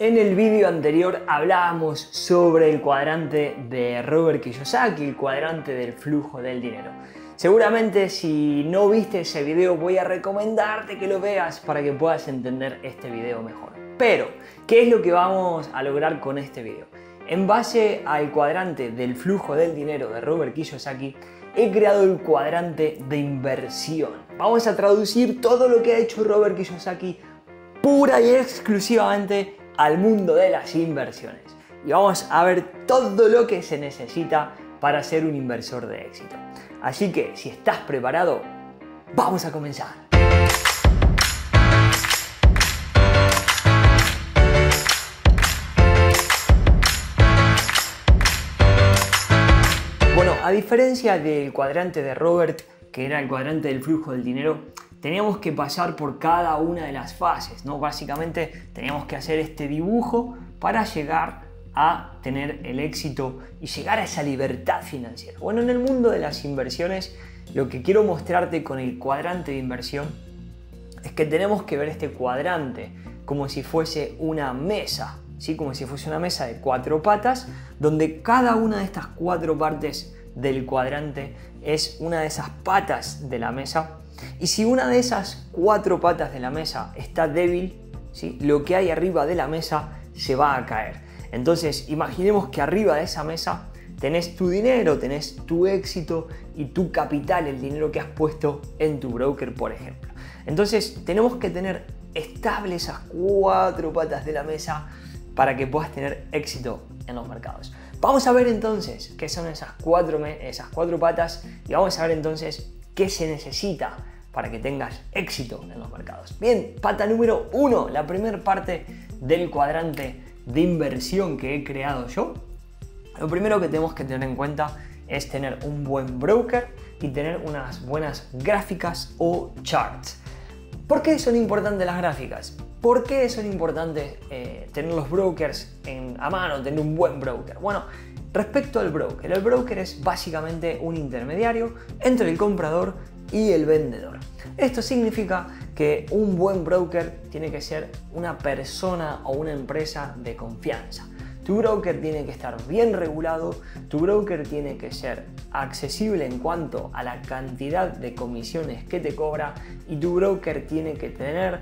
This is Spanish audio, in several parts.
En el vídeo anterior hablábamos sobre el cuadrante de Robert Kiyosaki, el cuadrante del flujo del dinero. Seguramente si no viste ese video voy a recomendarte que lo veas para que puedas entender este video mejor. Pero, ¿qué es lo que vamos a lograr con este video? En base al cuadrante del flujo del dinero de Robert Kiyosaki, he creado el cuadrante de inversión. Vamos a traducir todo lo que ha hecho Robert Kiyosaki pura y exclusivamente al mundo de las inversiones. Y vamos a ver todo lo que se necesita para ser un inversor de éxito. Así que si estás preparado, vamos a comenzar. Bueno, a diferencia del cuadrante de Robert, que era el cuadrante del flujo del dinero, teníamos que pasar por cada una de las fases, ¿no? Básicamente teníamos que hacer este dibujo para llegar a tener el éxito y llegar a esa libertad financiera. Bueno, en el mundo de las inversiones, lo que quiero mostrarte con el cuadrante de inversión es que tenemos que ver este cuadrante como si fuese una mesa, ¿sí? como si fuese una mesa de cuatro patas, donde cada una de estas cuatro partes del cuadrante es una de esas patas de la mesa y si una de esas cuatro patas de la mesa está débil, ¿sí? lo que hay arriba de la mesa se va a caer. Entonces, imaginemos que arriba de esa mesa tenés tu dinero, tenés tu éxito y tu capital, el dinero que has puesto en tu broker, por ejemplo. Entonces, tenemos que tener estables esas cuatro patas de la mesa para que puedas tener éxito en los mercados. Vamos a ver entonces qué son esas cuatro, esas cuatro patas y vamos a ver entonces qué se necesita para que tengas éxito en los mercados. Bien, pata número uno, la primera parte del cuadrante de inversión que he creado yo. Lo primero que tenemos que tener en cuenta es tener un buen broker y tener unas buenas gráficas o charts. ¿Por qué son importantes las gráficas? ¿Por qué son importantes eh, tener los brokers en, a mano, tener un buen broker? Bueno, Respecto al broker, el broker es básicamente un intermediario entre el comprador y el vendedor. Esto significa que un buen broker tiene que ser una persona o una empresa de confianza. Tu broker tiene que estar bien regulado, tu broker tiene que ser accesible en cuanto a la cantidad de comisiones que te cobra y tu broker tiene que tener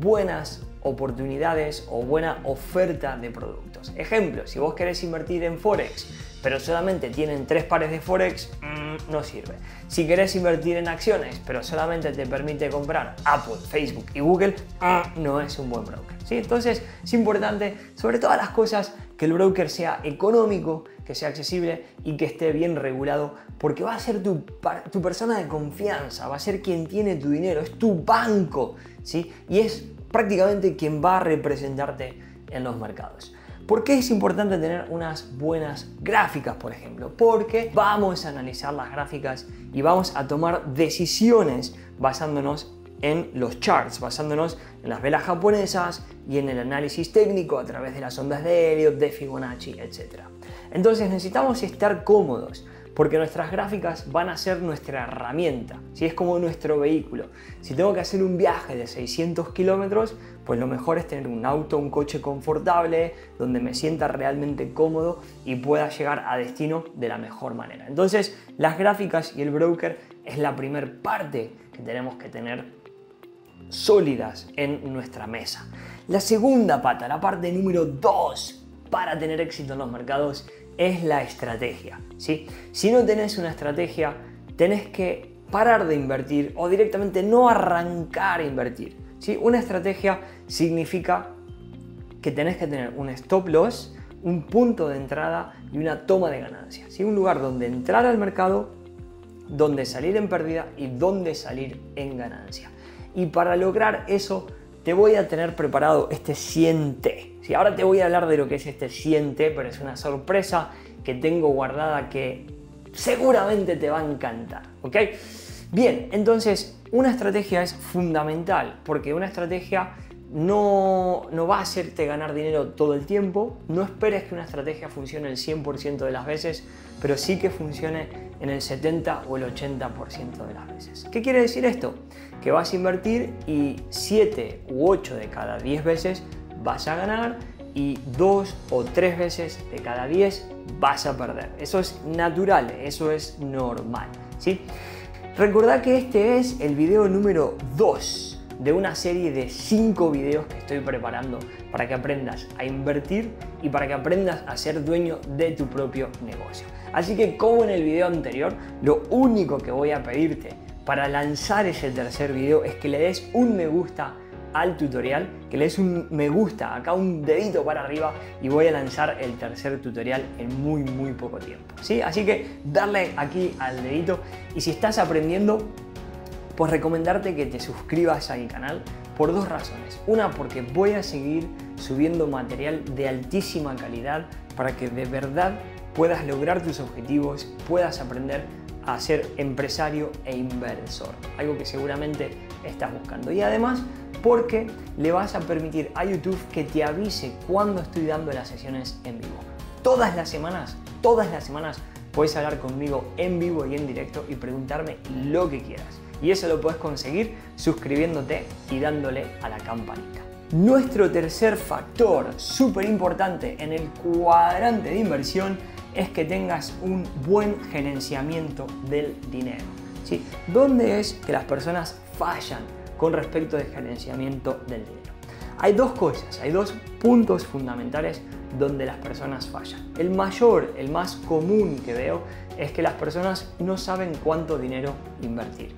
buenas oportunidades o buena oferta de productos. Ejemplo, si vos querés invertir en Forex, pero solamente tienen tres pares de Forex, mm, no sirve. Si querés invertir en acciones, pero solamente te permite comprar Apple, Facebook y Google, mm, no es un buen broker. ¿sí? Entonces es importante, sobre todas las cosas, que el broker sea económico, que sea accesible y que esté bien regulado, porque va a ser tu, tu persona de confianza, va a ser quien tiene tu dinero, es tu banco, ¿sí? Y es prácticamente quien va a representarte en los mercados. ¿Por qué es importante tener unas buenas gráficas, por ejemplo? Porque vamos a analizar las gráficas y vamos a tomar decisiones basándonos en los charts, basándonos en las velas japonesas y en el análisis técnico a través de las ondas de Elliot, de Fibonacci, etc. Entonces necesitamos estar cómodos, porque nuestras gráficas van a ser nuestra herramienta, si es como nuestro vehículo. Si tengo que hacer un viaje de 600 kilómetros, pues lo mejor es tener un auto, un coche confortable, donde me sienta realmente cómodo y pueda llegar a destino de la mejor manera. Entonces, las gráficas y el broker es la primer parte que tenemos que tener sólidas en nuestra mesa. La segunda pata, la parte número 2 para tener éxito en los mercados es la estrategia. ¿sí? Si no tenés una estrategia, tenés que parar de invertir o directamente no arrancar a invertir. ¿sí? Una estrategia significa que tenés que tener un stop loss, un punto de entrada y una toma de ganancias. ¿sí? Un lugar donde entrar al mercado, donde salir en pérdida y donde salir en ganancia. Y para lograr eso, te voy a tener preparado este 100T. Ahora te voy a hablar de lo que es este 100T, pero es una sorpresa que tengo guardada que seguramente te va a encantar. ¿ok? Bien, entonces una estrategia es fundamental porque una estrategia no, no, va a hacerte ganar dinero todo el tiempo. No esperes que una estrategia funcione el 100% de las veces, pero sí que funcione en el 70 o el 80% de las veces. ¿Qué quiere decir esto? Que vas a invertir y 7 u 8 de cada 10 veces vas a ganar y dos o tres veces de cada diez vas a perder. Eso es natural, eso es normal. ¿sí? Recordad que este es el video número 2 de una serie de 5 videos que estoy preparando para que aprendas a invertir y para que aprendas a ser dueño de tu propio negocio. Así que como en el video anterior, lo único que voy a pedirte para lanzar ese tercer video es que le des un me gusta al tutorial, que le des un me gusta, acá un dedito para arriba y voy a lanzar el tercer tutorial en muy muy poco tiempo. ¿sí? Así que darle aquí al dedito y si estás aprendiendo, pues recomendarte que te suscribas a mi canal por dos razones. Una, porque voy a seguir subiendo material de altísima calidad para que de verdad puedas lograr tus objetivos, puedas aprender a ser empresario e inversor, algo que seguramente estás buscando. Y además porque le vas a permitir a YouTube que te avise cuando estoy dando las sesiones en vivo. Todas las semanas, todas las semanas puedes hablar conmigo en vivo y en directo y preguntarme lo que quieras. Y eso lo puedes conseguir suscribiéndote y dándole a la campanita. Nuestro tercer factor súper importante en el cuadrante de inversión es que tengas un buen gerenciamiento del dinero. ¿sí? ¿Dónde es que las personas fallan con respecto al gerenciamiento del dinero? Hay dos cosas, hay dos puntos fundamentales donde las personas fallan. El mayor, el más común que veo es que las personas no saben cuánto dinero invertir.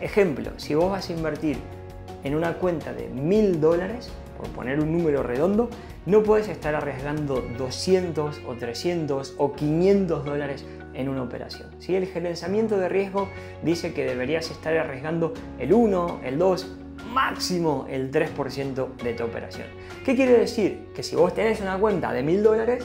Ejemplo, si vos vas a invertir en una cuenta de mil dólares, por poner un número redondo, no puedes estar arriesgando 200 o 300 o 500 dólares en una operación. Si El gerenciamiento de riesgo dice que deberías estar arriesgando el 1, el 2, máximo el 3% de tu operación. ¿Qué quiere decir? Que si vos tenés una cuenta de 1000 dólares,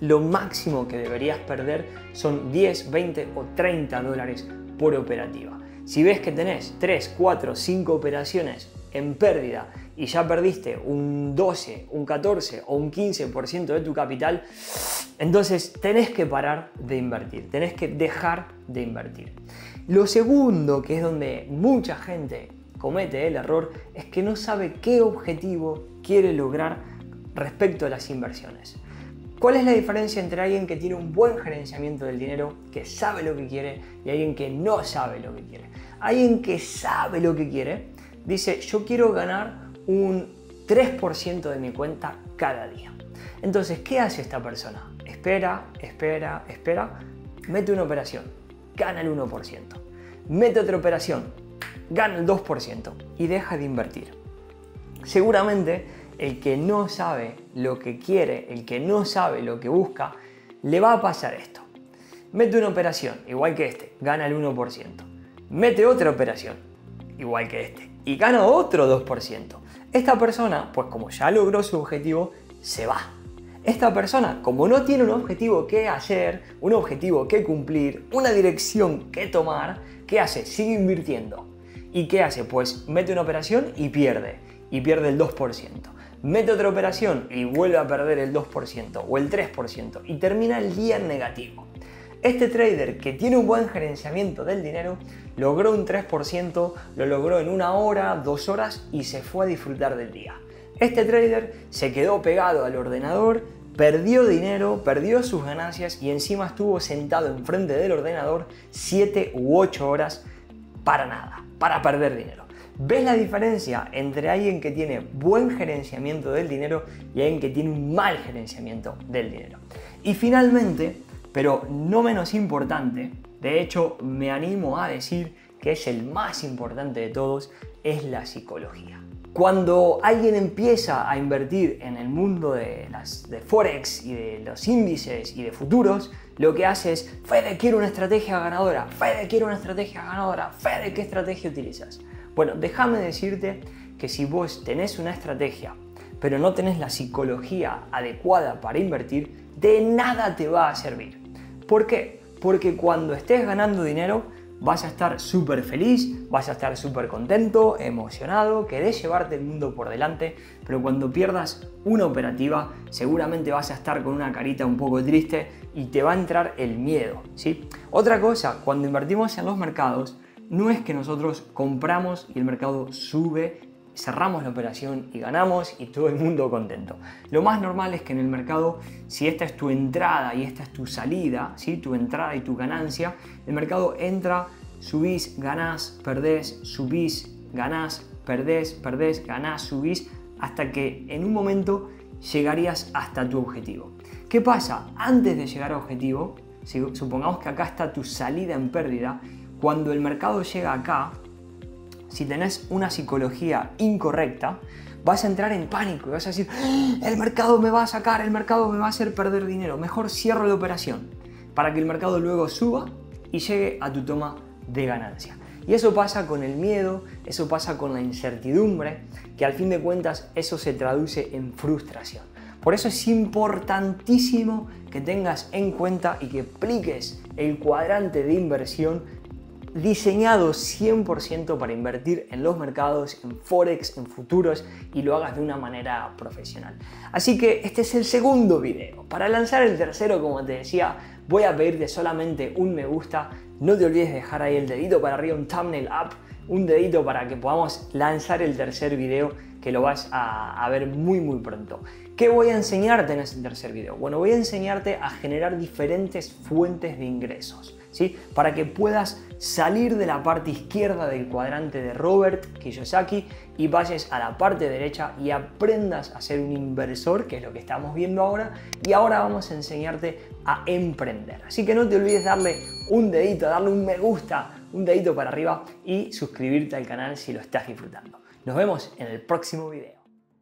lo máximo que deberías perder son 10, 20 o 30 dólares por operativa. Si ves que tenés 3, 4, 5 operaciones en pérdida y ya perdiste un 12, un 14 o un 15% de tu capital, entonces tenés que parar de invertir, tenés que dejar de invertir. Lo segundo, que es donde mucha gente comete el error, es que no sabe qué objetivo quiere lograr respecto a las inversiones. ¿Cuál es la diferencia entre alguien que tiene un buen gerenciamiento del dinero, que sabe lo que quiere, y alguien que no sabe lo que quiere? Alguien que sabe lo que quiere dice, yo quiero ganar un 3% de mi cuenta cada día. Entonces, ¿qué hace esta persona? Espera, espera, espera, mete una operación, gana el 1%. Mete otra operación, gana el 2% y deja de invertir. Seguramente el que no sabe lo que quiere, el que no sabe lo que busca, le va a pasar esto. Mete una operación, igual que este, gana el 1%. Mete otra operación, igual que este, y gana otro 2%. Esta persona, pues como ya logró su objetivo, se va. Esta persona, como no tiene un objetivo que hacer, un objetivo que cumplir, una dirección que tomar, ¿qué hace? Sigue invirtiendo. ¿Y qué hace? Pues mete una operación y pierde. Y pierde el 2%. Mete otra operación y vuelve a perder el 2% o el 3% y termina el día en negativo. Este trader que tiene un buen gerenciamiento del dinero logró un 3%, lo logró en una hora, dos horas y se fue a disfrutar del día. Este trader se quedó pegado al ordenador, perdió dinero, perdió sus ganancias y encima estuvo sentado enfrente del ordenador 7 u 8 horas para nada, para perder dinero. ¿Ves la diferencia entre alguien que tiene buen gerenciamiento del dinero y alguien que tiene un mal gerenciamiento del dinero? Y finalmente, pero no menos importante, de hecho me animo a decir que es el más importante de todos, es la psicología. Cuando alguien empieza a invertir en el mundo de, las, de Forex y de los índices y de futuros, lo que hace es, Fede, quiero una estrategia ganadora, Fede, quiero una estrategia ganadora, Fede, ¿qué estrategia utilizas? Bueno, déjame decirte que si vos tenés una estrategia, pero no tenés la psicología adecuada para invertir, de nada te va a servir. ¿Por qué? Porque cuando estés ganando dinero vas a estar súper feliz, vas a estar súper contento, emocionado, querés llevarte el mundo por delante, pero cuando pierdas una operativa seguramente vas a estar con una carita un poco triste y te va a entrar el miedo. ¿sí? Otra cosa, cuando invertimos en los mercados, no es que nosotros compramos y el mercado sube cerramos la operación y ganamos y todo el mundo contento. Lo más normal es que en el mercado, si esta es tu entrada y esta es tu salida, ¿sí? tu entrada y tu ganancia, el mercado entra, subís, ganás, perdés, subís, ganás, perdés, perdés, ganás, subís, hasta que en un momento llegarías hasta tu objetivo. ¿Qué pasa? Antes de llegar a objetivo, supongamos que acá está tu salida en pérdida, cuando el mercado llega acá, si tenés una psicología incorrecta, vas a entrar en pánico y vas a decir, ¡Ah! el mercado me va a sacar, el mercado me va a hacer perder dinero, mejor cierro la operación para que el mercado luego suba y llegue a tu toma de ganancia. Y eso pasa con el miedo, eso pasa con la incertidumbre, que al fin de cuentas eso se traduce en frustración. Por eso es importantísimo que tengas en cuenta y que apliques el cuadrante de inversión diseñado 100% para invertir en los mercados, en forex, en futuros y lo hagas de una manera profesional. Así que este es el segundo video. Para lanzar el tercero, como te decía, voy a pedirte solamente un me gusta. No te olvides de dejar ahí el dedito para arriba, un thumbnail up, un dedito para que podamos lanzar el tercer video que lo vas a, ver muy muy pronto. ¿Qué voy a enseñarte en ese tercer video? Bueno, voy a enseñarte a generar diferentes fuentes de ingresos. Para que puedas salir de la parte izquierda del cuadrante de Robert Kiyosaki y vayas a la parte derecha y aprendas a ser un inversor, que es lo que estamos viendo ahora, y ahora vamos a enseñarte a emprender. Así que no te olvides darle un dedito, darle un me gusta, un dedito para arriba y suscribirte al canal si lo estás disfrutando. Nos vemos en el próximo video.